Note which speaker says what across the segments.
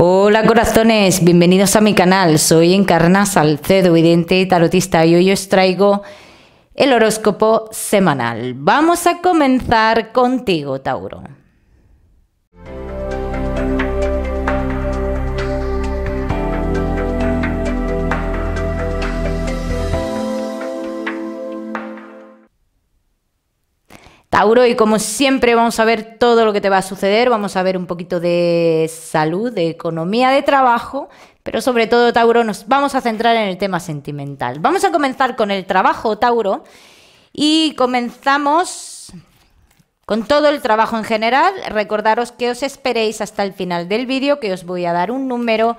Speaker 1: Hola corazones, bienvenidos a mi canal. Soy Encarna Salcedo, vidente tarotista, y hoy os traigo el horóscopo semanal. Vamos a comenzar contigo, Tauro. Tauro, y como siempre vamos a ver todo lo que te va a suceder, vamos a ver un poquito de salud, de economía, de trabajo, pero sobre todo, Tauro, nos vamos a centrar en el tema sentimental. Vamos a comenzar con el trabajo, Tauro, y comenzamos con todo el trabajo en general. Recordaros que os esperéis hasta el final del vídeo, que os voy a dar un número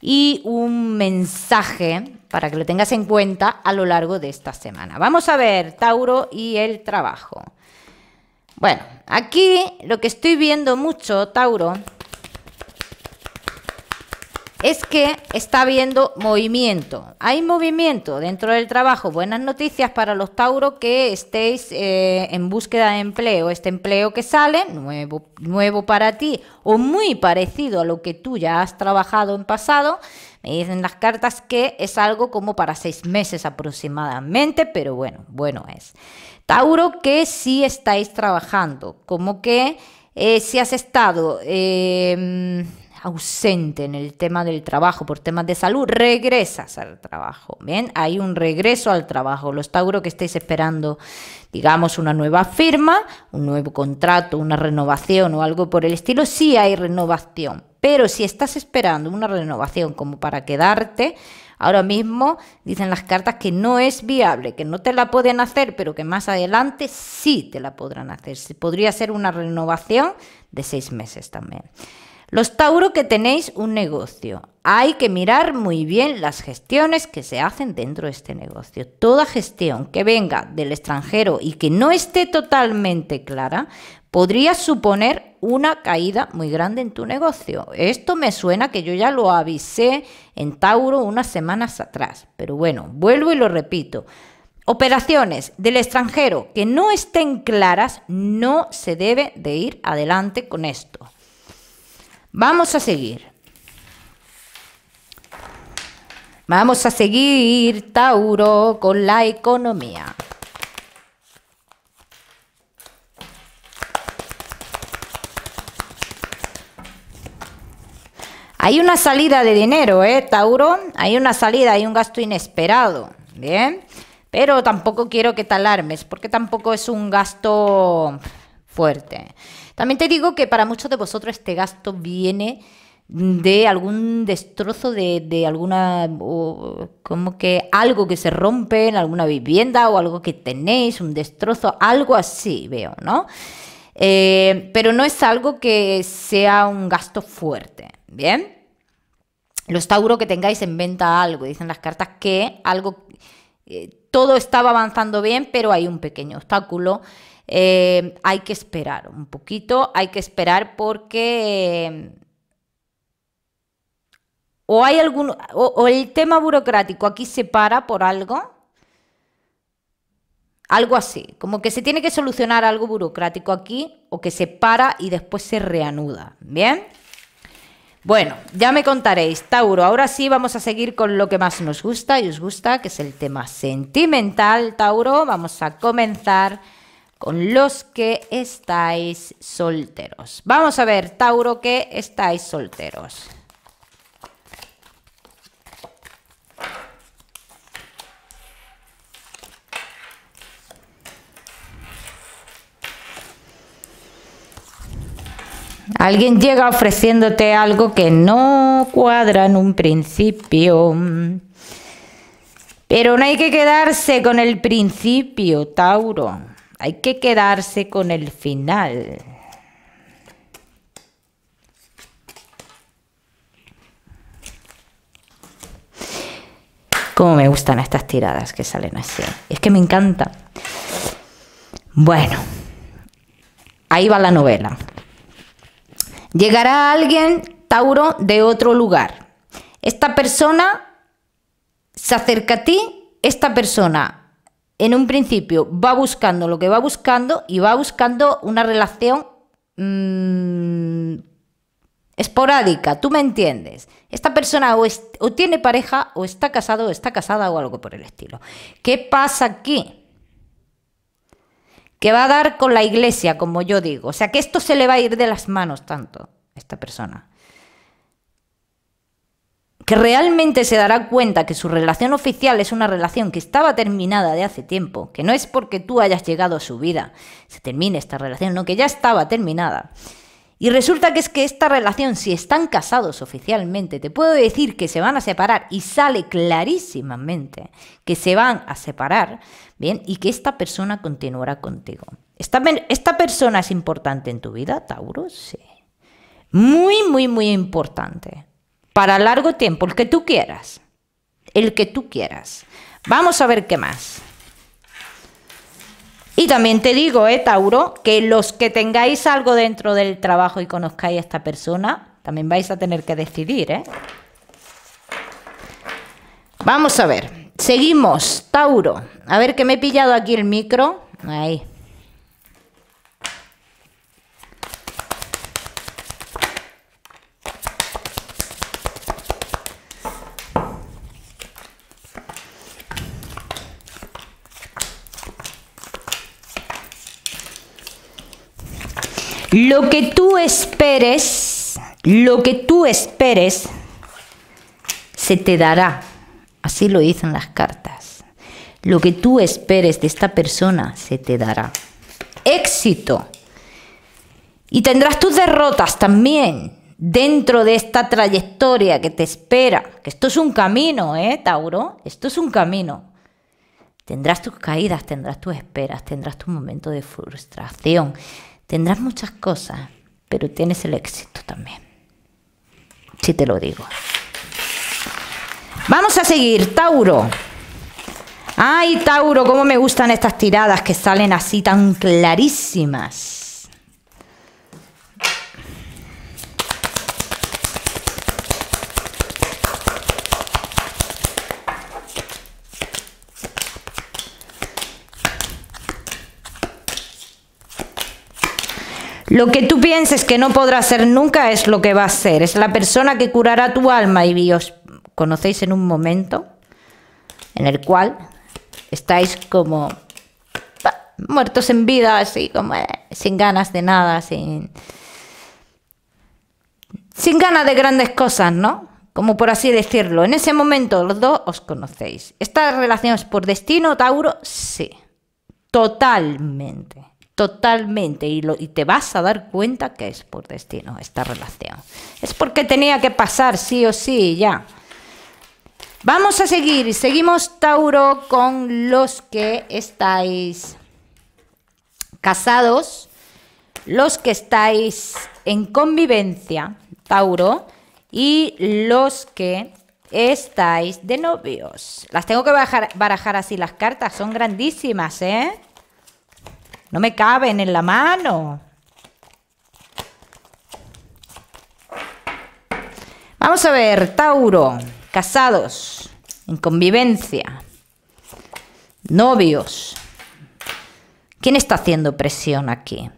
Speaker 1: y un mensaje para que lo tengas en cuenta a lo largo de esta semana. Vamos a ver, Tauro y el trabajo. Bueno, aquí lo que estoy viendo mucho, Tauro, es que está habiendo movimiento. Hay movimiento dentro del trabajo. Buenas noticias para los Tauro que estéis eh, en búsqueda de empleo. Este empleo que sale, nuevo, nuevo para ti o muy parecido a lo que tú ya has trabajado en pasado, me dicen las cartas que es algo como para seis meses aproximadamente, pero bueno, bueno es. Tauro, que sí estáis trabajando, como que eh, si has estado em, ausente en el tema del trabajo por temas de salud, regresas al trabajo. Bien, hay un regreso al trabajo. Los Tauro que estáis esperando, digamos, una nueva firma, un nuevo contrato, una renovación o algo por el estilo, sí hay renovación. Pero si estás esperando una renovación como para quedarte, Ahora mismo dicen las cartas que no es viable, que no te la pueden hacer, pero que más adelante sí te la podrán hacer. Podría ser una renovación de seis meses también. Los Tauro que tenéis un negocio, hay que mirar muy bien las gestiones que se hacen dentro de este negocio. Toda gestión que venga del extranjero y que no esté totalmente clara podría suponer una caída muy grande en tu negocio. Esto me suena que yo ya lo avisé en Tauro unas semanas atrás, pero bueno, vuelvo y lo repito. Operaciones del extranjero que no estén claras, no se debe de ir adelante con esto. Vamos a seguir. Vamos a seguir, Tauro, con la economía. Hay una salida de dinero, ¿eh, Tauro? Hay una salida, hay un gasto inesperado, ¿bien? Pero tampoco quiero que te alarmes, porque tampoco es un gasto fuerte. También te digo que para muchos de vosotros este gasto viene de algún destrozo de, alguna, como que algo que se rompe en alguna vivienda o algo que tenéis, un destrozo, algo así veo, ¿no? Eh, pero no es algo que sea un gasto fuerte, ¿bien? Los Tauro que tengáis en venta algo, dicen las cartas que algo, eh, todo estaba avanzando bien, pero hay un pequeño obstáculo. Eh, hay que esperar un poquito, hay que esperar porque o hay algún o, el tema burocrático aquí se para por algo. Algo así, como que se tiene que solucionar algo burocrático aquí o que se para y después se reanuda. ¿Bien? Bueno, ya me contaréis, Tauro. Ahora sí vamos a seguir con lo que más nos gusta y os gusta, que es el tema sentimental, Tauro. Vamos a comenzar con los que estáis solteros. Vamos a ver, Tauro, que estáis solteros. Alguien llega ofreciéndote algo que no cuadra en un principio. Pero no hay que quedarse con el principio, Tauro. Hay que quedarse con el final. Cómo me gustan estas tiradas que salen así. Es que me encanta. Bueno, ahí va la novela. Llegará alguien, Tauro, de otro lugar. Esta persona se acerca a ti, esta persona en un principio va buscando lo que va buscando y va buscando una relación mm, esporádica, tú me entiendes. Esta persona o, tiene pareja o está casado o está casada o algo por el estilo. ¿Qué pasa aquí? Que va a dar con la iglesia, como yo digo. O sea, que esto se le va a ir de las manos tanto esta persona. Que realmente se dará cuenta que su relación oficial es una relación que estaba terminada de hace tiempo, que no es porque tú hayas llegado a su vida, se termine esta relación, no, que ya estaba terminada y resulta que es que esta relación, si están casados oficialmente, te puedo decir que se van a separar y sale clarísimamente que se van a separar, ¿bien? Y que esta persona continuará contigo. ¿Esta, esta persona es importante en tu vida, Tauro? Sí. Muy, muy, muy importante. Para largo tiempo, el que tú quieras. El que tú quieras. Vamos a ver qué más. Y también te digo, eh, Tauro, que los que tengáis algo dentro del trabajo y conozcáis a esta persona, también vais a tener que decidir, ¿eh? Vamos a ver. Seguimos, Tauro. A ver que me he pillado aquí el micro. Ahí. Lo que tú esperes, lo que tú esperes, se te dará. Así lo dicen las cartas. Lo que tú esperes de esta persona se te dará. Éxito. Y tendrás tus derrotas también dentro de esta trayectoria que te espera. Que esto es un camino, ¿eh, Tauro? Esto es un camino. Tendrás tus caídas, tendrás tus esperas, tendrás tu momento de frustración, Tendrás muchas cosas, pero tienes el éxito también. Si te lo digo. Vamos a seguir, Tauro. Ay, Tauro, cómo me gustan estas tiradas que salen así tan clarísimas. Lo que tú pienses que no podrá ser nunca es lo que va a ser. Es la persona que curará tu alma y os conocéis en un momento en el cual estáis como muertos en vida, así como eh, sin ganas de nada, sin, sin ganas de grandes cosas, ¿no? Como por así decirlo. En ese momento los dos os conocéis. ¿Esta relación es por destino, Tauro? Sí. Totalmente. Totalmente, y, lo, y te vas a dar cuenta que es por destino esta relación. Es porque tenía que pasar sí o sí, ya. Vamos a seguir, seguimos Tauro con los que estáis casados, los que estáis en convivencia, Tauro, y los que estáis de novios. Las tengo que barajar así las cartas, son grandísimas, ¿eh? No me caben en la mano. Vamos a ver, Tauro, casados, en convivencia, novios. ¿Quién está haciendo presión aquí?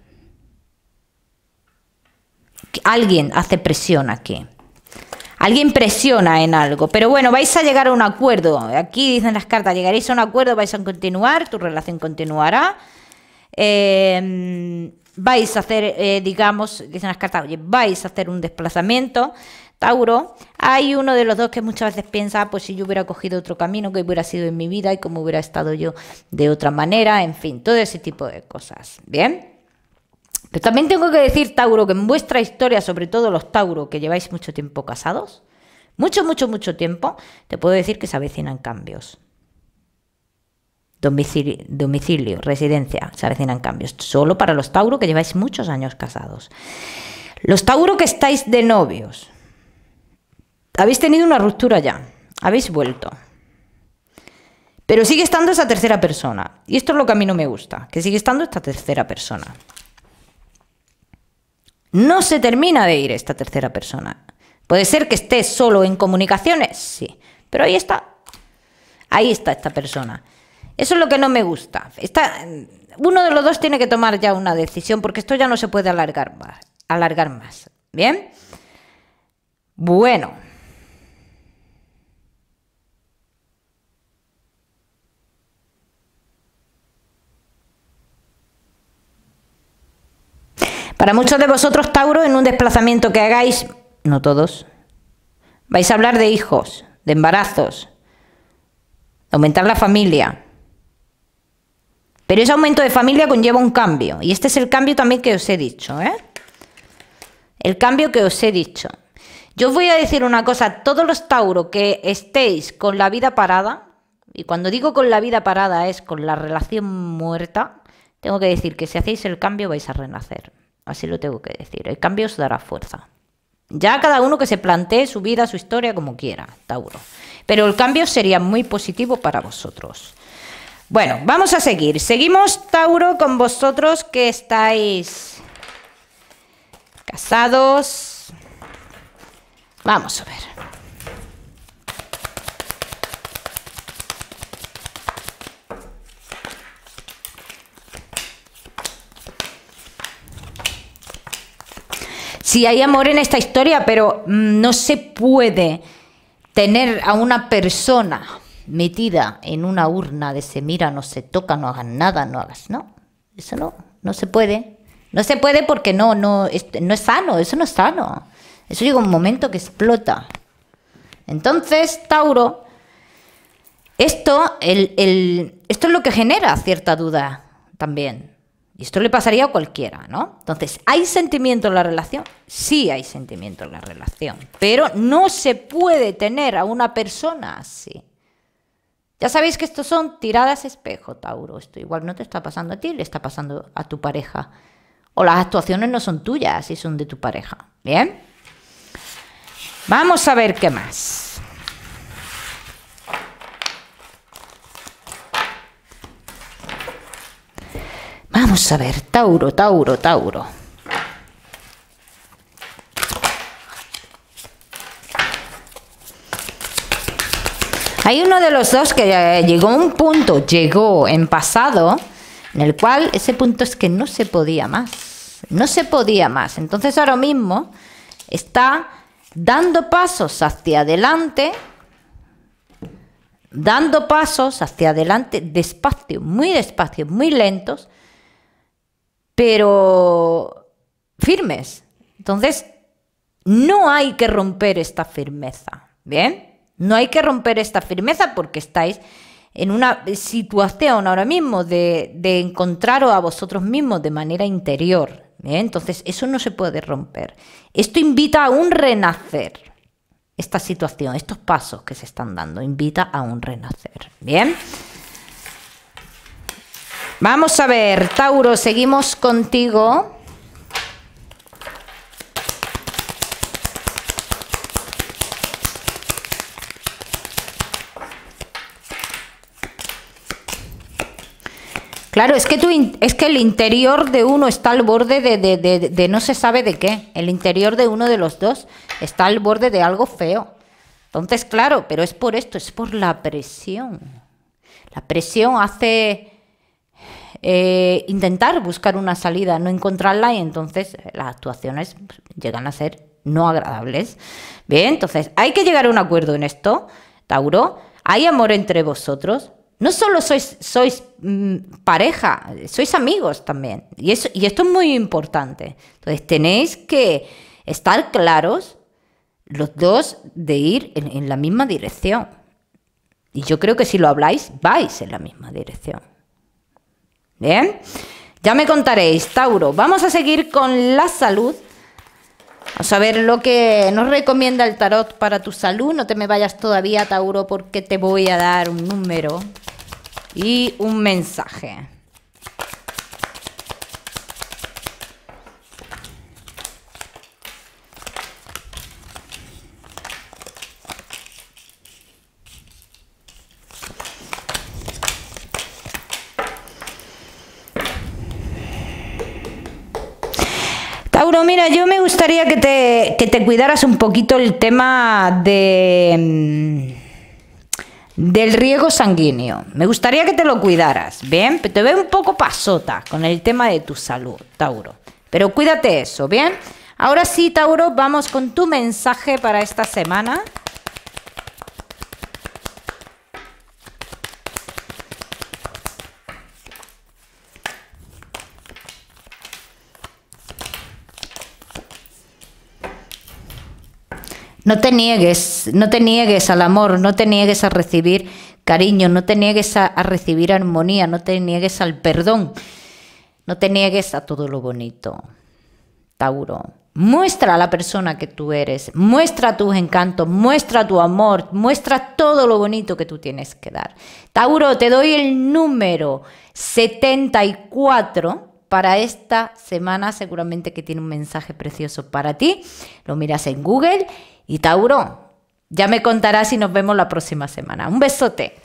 Speaker 1: Alguien hace presión aquí. Alguien presiona en algo, pero bueno, vais a llegar a un acuerdo. Aquí dicen las cartas, llegaréis a un acuerdo, vais a continuar, tu relación continuará eh, vais a hacer, eh, digamos, dicen las cartas, oye, vais a hacer un desplazamiento, Tauro, hay uno de los dos que muchas veces piensa, ah, pues si yo hubiera cogido otro camino, que hubiera sido en mi vida y cómo hubiera estado yo de otra manera, en fin, todo ese tipo de cosas. ¿Bien? Pero también tengo que decir, Tauro, que en vuestra historia, sobre todo los Tauro, que lleváis mucho tiempo casados, mucho, mucho, mucho tiempo, te puedo decir que se avecinan cambios domicilio, residencia, se avecinan cambios. Solo para los Tauro que lleváis muchos años casados. Los Tauro que estáis de novios. Habéis tenido una ruptura ya. Habéis vuelto. Pero sigue estando esa tercera persona. Y esto es lo que a mí no me gusta, que sigue estando esta tercera persona. No se termina de ir esta tercera persona. Puede ser que esté solo en comunicaciones, sí. Pero ahí está. Ahí está esta persona. Eso es lo que no me gusta. Uno de los dos tiene que tomar ya una decisión porque esto ya no se puede alargar más. Alargar más. ¿Bien? Bueno. Para muchos de vosotros, Tauro, en un desplazamiento que hagáis, no todos, vais a hablar de hijos, de embarazos, de aumentar la familia. Pero ese aumento de familia conlleva un cambio. Y este es el cambio también que os he dicho. ¿eh? El cambio que os he dicho. Yo os voy a decir una cosa. Todos los Tauro que estéis con la vida parada, y cuando digo con la vida parada es con la relación muerta, tengo que decir que si hacéis el cambio vais a renacer. Así lo tengo que decir. El cambio os dará fuerza. Ya cada uno que se plantee su vida, su historia como quiera, Tauro. Pero el cambio sería muy positivo para vosotros. Bueno, vamos a seguir. Seguimos, Tauro, con vosotros que estáis casados. Vamos a ver. Si hay amor en esta historia, pero mm, no se puede tener a una persona metida en una urna de se mira, no se toca, no hagas nada, no hagas, no, eso no, no se puede. No se puede porque no, no, es, no es sano, eso no es sano. Eso llega un momento que explota. Entonces, Tauro, esto, el, esto es lo que genera cierta duda también. Y esto le pasaría a cualquiera, ¿no? Entonces, ¿hay sentimiento en la relación? Sí hay sentimiento en la relación, pero no se puede tener a una persona así. Ya sabéis que estos son tiradas espejo, Tauro. Esto igual no te está pasando a ti, le está pasando a tu pareja. O las actuaciones no son tuyas y son de tu pareja. ¿Bien? Vamos a ver qué más. Vamos a ver, Tauro, Tauro, Tauro. Hay uno de los dos que llegó a un punto, llegó en pasado, en el cual ese punto es que no se podía más. No se podía más. Entonces ahora mismo está dando pasos hacia adelante, dando pasos hacia adelante despacio, muy despacio, muy lentos, pero firmes. Entonces, no hay que romper esta firmeza, ¿bien? No hay que romper esta firmeza porque estáis en una situación ahora mismo de, encontraros a vosotros mismos de manera interior. ¿bien? Entonces, eso no se puede romper. Esto invita a un renacer. Esta situación, estos pasos que se están dando, invita a un renacer. ¿Bien? Vamos a ver, Tauro, seguimos contigo. Claro, es que, es que el interior de uno está al borde de, de, no se sabe de qué. El interior de uno de los dos está al borde de algo feo. Entonces, claro, pero es por esto, es por la presión. La presión hace eh, intentar buscar una salida, no encontrarla y entonces las actuaciones llegan a ser no agradables. Bien, entonces hay que llegar a un acuerdo en esto, Tauro. Hay amor entre vosotros. No solo sois, sois mm, pareja, sois amigos también. Y, esto es muy importante. Entonces tenéis que estar claros los dos de ir en la misma dirección. Y yo creo que si lo habláis, vais en la misma dirección. Bien, ya me contaréis, Tauro. Vamos a seguir con la salud. Vamos a ver lo que nos recomienda el tarot para tu salud. No te me vayas todavía, Tauro, porque te voy a dar un número y un mensaje. Tauro, mira, yo me gustaría que te, que te cuidaras un poquito el tema de mm, del riego sanguíneo. Me gustaría que te lo cuidaras, ¿bien? Te veo un poco pasota con el tema de tu salud, Tauro. Pero cuídate eso, ¿bien? Ahora sí, Tauro, vamos con tu mensaje para esta semana. No te niegues, no te niegues al amor, no te niegues a recibir cariño, no te niegues a, recibir armonía, no te niegues al perdón, no te niegues a todo lo bonito. Tauro, muestra a la persona que tú eres, muestra tus encantos, muestra tu amor, muestra todo lo bonito que tú tienes que dar. Tauro, te doy el número 74 para esta semana, seguramente que tiene un mensaje precioso para ti. Lo miras en Google y Tauro, ya me contarás y nos vemos la próxima semana. Un besote.